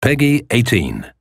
Peggy 18.